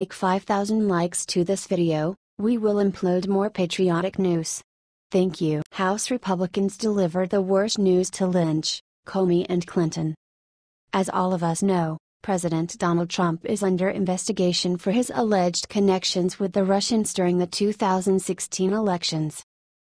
Like 5000 likes to this video, we will implode more patriotic news. Thank you. House Republicans delivered the worst news to Lynch, Comey and Clinton. As all of us know, President Donald Trump is under investigation for his alleged connections with the Russians during the 2016 elections.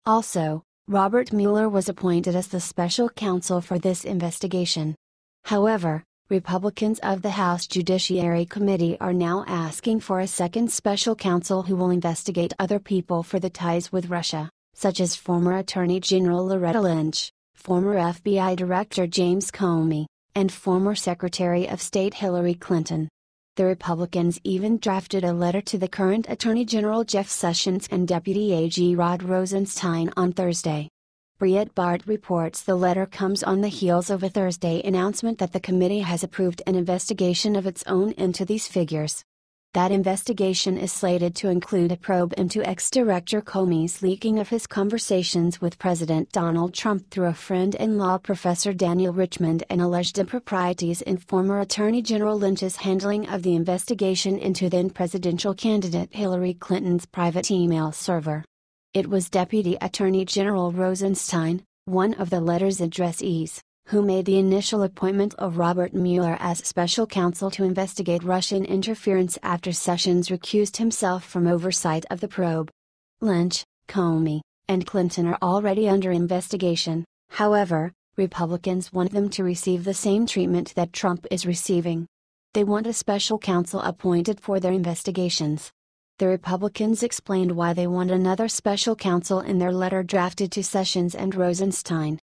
Also, Robert Mueller was appointed as the special counsel for this investigation. However, Republicans of the House Judiciary Committee are now asking for a second special counsel who will investigate other people for the ties with Russia, such as former Attorney General Loretta Lynch, former FBI Director James Comey, and former Secretary of State Hillary Clinton. The Republicans even drafted a letter to the current Attorney General Jeff Sessions and Deputy AG Rod Rosenstein on Thursday. Breitbart reports the letter comes on the heels of a Thursday announcement that the committee has approved an investigation of its own into these figures. That investigation is slated to include a probe into ex director Comey's leaking of his conversations with President Donald Trump through a friend in law Professor Daniel Richman and alleged improprieties in former Attorney General Lynch's handling of the investigation into then presidential candidate Hillary Clinton's private email server. It was Deputy Attorney General Rosenstein, one of the letter's addressees, who made the initial appointment of Robert Mueller as special counsel to investigate Russian interference after Sessions recused himself from oversight of the probe. Lynch, Comey, and Clinton are already under investigation, however, Republicans want them to receive the same treatment that Trump is receiving. They want a special counsel appointed for their investigations. The Republicans explained why they want another special counsel in their letter drafted to Sessions and Rosenstein.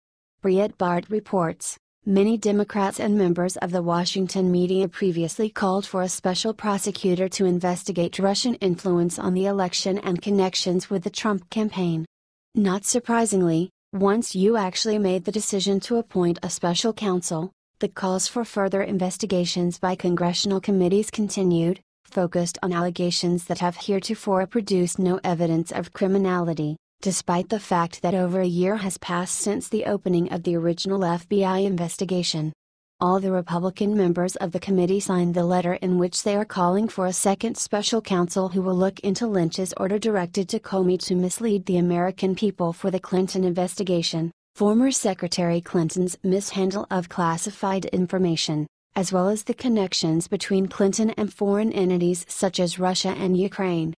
Breitbart reports, many Democrats and members of the Washington media previously called for a special prosecutor to investigate Russian influence on the election and connections with the Trump campaign. Not surprisingly, once you actually made the decision to appoint a special counsel, the calls for further investigations by congressional committees continued, focused on allegations that have heretofore produced no evidence of criminality, despite the fact that over a year has passed since the opening of the original FBI investigation. All the Republican members of the committee signed the letter in which they are calling for a second special counsel who will look into Lynch's order directed to Comey to mislead the American people for the Clinton investigation, former Secretary Clinton's mishandle of classified information, as well as the connections between Clinton and foreign entities such as Russia and Ukraine.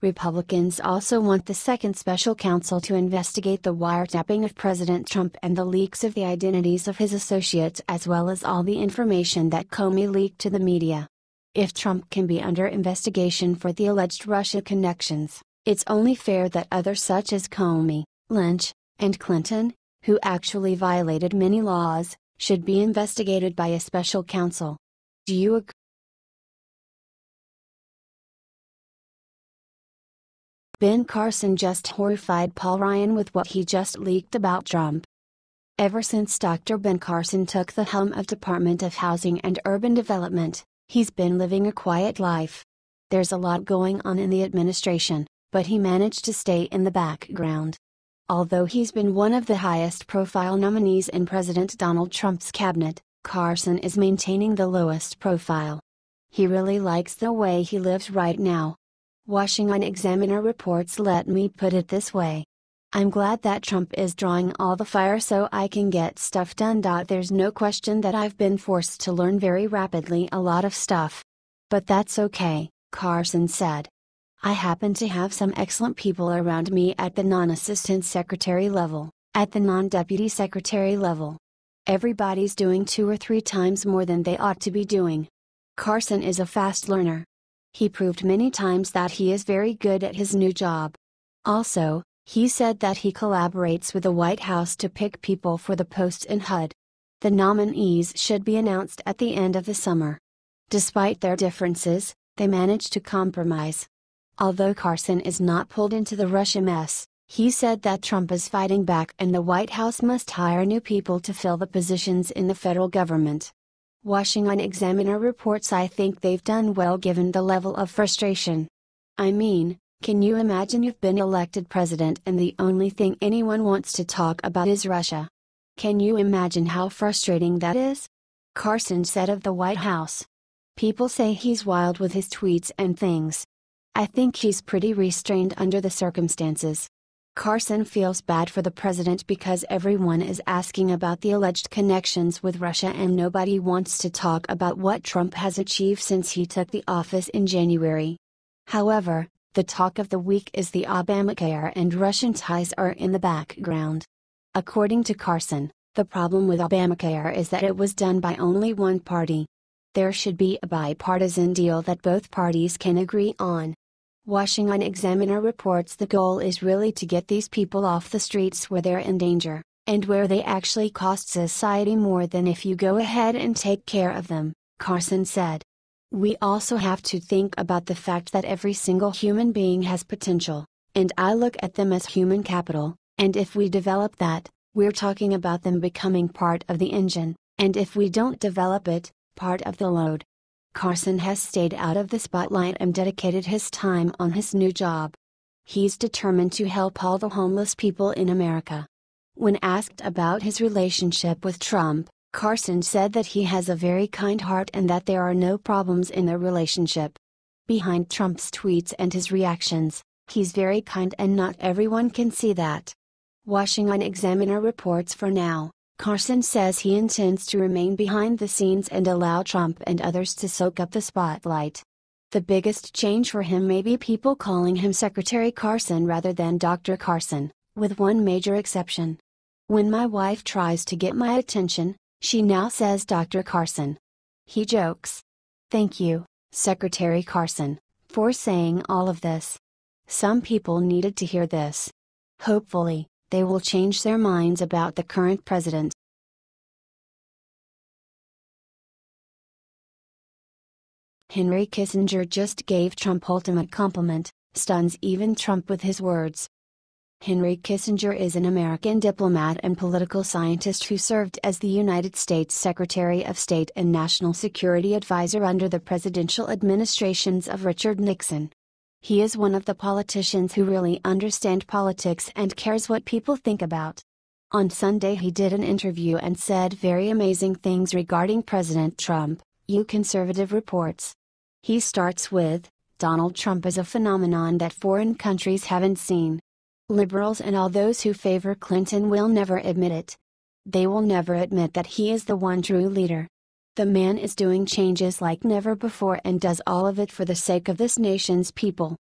Republicans also want the second special counsel to investigate the wiretapping of President Trump and the leaks of the identities of his associates as well as all the information that Comey leaked to the media. If Trump can be under investigation for the alleged Russia connections, it's only fair that others such as Comey, Lynch, and Clinton, who actually violated many laws, should be investigated by a special counsel. Do you agree? Ben Carson just horrified Paul Ryan with what he just leaked about Trump. Ever since Dr. Ben Carson took the helm of Department of Housing and Urban Development, he's been living a quiet life. There's a lot going on in the administration, but he managed to stay in the background. Although he's been one of the highest profile nominees in President Donald Trump's cabinet, Carson is maintaining the lowest profile. He really likes the way he lives right now. Washington Examiner reports Let me put it this way. I'm glad that Trump is drawing all the fire so I can get stuff done. There's no question that I've been forced to learn very rapidly a lot of stuff. But that's okay, Carson said. I happen to have some excellent people around me at the non assistant secretary level, at the non deputy secretary level. Everybody's doing two or three times more than they ought to be doing. Carson is a fast learner. He proved many times that he is very good at his new job. Also, he said that he collaborates with the White House to pick people for the posts in HUD. The nominees should be announced at the end of the summer. Despite their differences, they managed to compromise. Although Carson is not pulled into the Russia mess, he said that Trump is fighting back and the White House must hire new people to fill the positions in the federal government. Washington Examiner reports I think they've done well given the level of frustration. I mean, can you imagine you've been elected president and the only thing anyone wants to talk about is Russia? Can you imagine how frustrating that is? Carson said of the White House. People say he's wild with his tweets and things. I think he's pretty restrained under the circumstances. Carson feels bad for the president because everyone is asking about the alleged connections with Russia and nobody wants to talk about what Trump has achieved since he took the office in January. However, the talk of the week is the Obamacare and Russian ties are in the background. According to Carson, the problem with Obamacare is that it was done by only one party. There should be a bipartisan deal that both parties can agree on. Washington Examiner reports the goal is really to get these people off the streets where they're in danger, and where they actually cost society more than if you go ahead and take care of them, Carson said. We also have to think about the fact that every single human being has potential, and I look at them as human capital, and if we develop that, we're talking about them becoming part of the engine, and if we don't develop it, part of the load. Carson has stayed out of the spotlight and dedicated his time on his new job. He's determined to help all the homeless people in America. When asked about his relationship with Trump, Carson said that he has a very kind heart and that there are no problems in their relationship. Behind Trump's tweets and his reactions, he's very kind and not everyone can see that. Washington Examiner reports for now, Carson says he intends to remain behind the scenes and allow Trump and others to soak up the spotlight. The biggest change for him may be people calling him Secretary Carson rather than Dr. Carson, with one major exception. When my wife tries to get my attention, she now says Dr. Carson. He jokes. Thank you, Secretary Carson, for saying all of this. Some people needed to hear this. Hopefully, they will change their minds about the current president. Henry Kissinger just gave Trump ultimate compliment, stuns even Trump with his words. Henry Kissinger is an American diplomat and political scientist who served as the United States Secretary of State and National Security Advisor under the presidential administrations of Richard Nixon. He is one of the politicians who really understand politics and cares what people think about. On Sunday, he did an interview and said very amazing things regarding President Trump, you conservative reports. He starts with Donald Trump is a phenomenon that foreign countries haven't seen. Liberals and all those who favor Clinton will never admit it. They will never admit that he is the one true leader. The man is doing changes like never before and does all of it for the sake of this nation's people.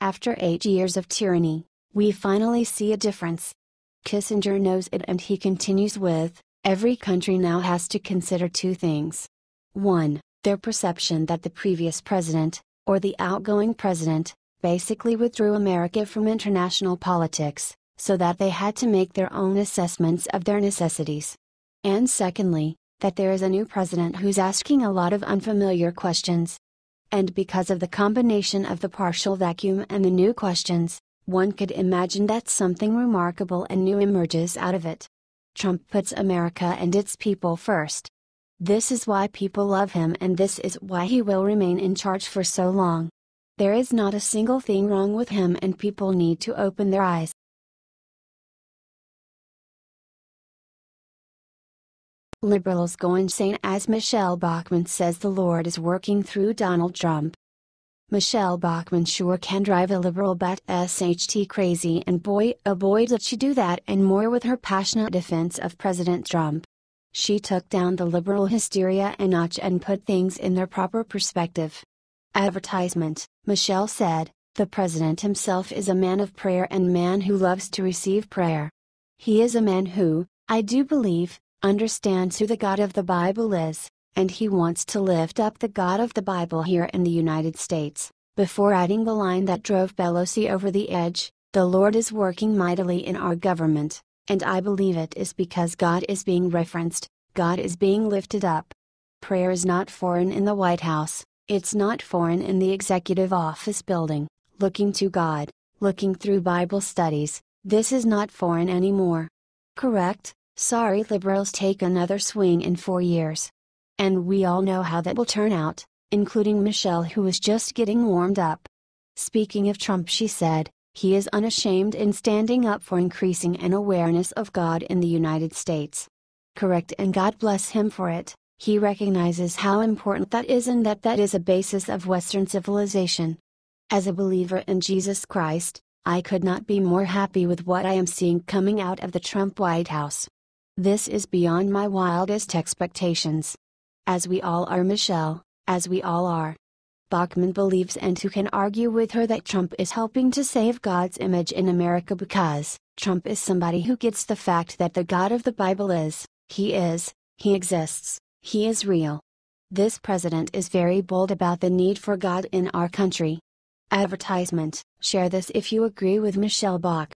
After eight years of tyranny, we finally see a difference. Kissinger knows it and he continues with Every country now has to consider two things. 1. Their perception that the previous president, or the outgoing president, basically withdrew America from international politics, so that they had to make their own assessments of their necessities. And secondly, that there is a new president who's asking a lot of unfamiliar questions. And because of the combination of the partial vacuum and the new questions, one could imagine that something remarkable and new emerges out of it. Trump puts America and its people first. This is why people love him and this is why he will remain in charge for so long. There is not a single thing wrong with him and people need to open their eyes. Liberals go insane as Michelle Bachmann says the Lord is working through Donald Trump. Michelle Bachmann sure can drive a liberal bat SHT crazy and boy oh boy did she do that and more with her passionate defense of President Trump. She took down the liberal hysteria a notch and put things in their proper perspective. Advertisement, Michelle said, the president himself is a man of prayer and man who loves to receive prayer. He is a man who, I do believe, understands who the God of the Bible is, and he wants to lift up the God of the Bible here in the United States, before adding the line that drove Pelosi over the edge the Lord is working mightily in our government, and I believe it is because God is being referenced, God is being lifted up. Prayer is not foreign in the White House, it's not foreign in the executive office building, looking to God, looking through Bible studies, this is not foreign anymore. Correct? Sorry liberals take another swing in four years. And we all know how that will turn out, including Michelle who was just getting warmed up. Speaking of Trump she said, he is unashamed in standing up for increasing an awareness of God in the United States. Correct and God bless him for it, He recognizes how important that is and that that is a basis of Western civilization. As a believer in Jesus Christ, I could not be more happy with what I am seeing coming out of the Trump White House. This is beyond my wildest expectations. As we all are Michelle, as we all are. Bachmann believes and who can argue with her that Trump is helping to save God's image in America because, Trump is somebody who gets the fact that the God of the Bible is, He is, He exists, He is real. This president is very bold about the need for God in our country. Advertisement Share this if you agree with Michelle Bach.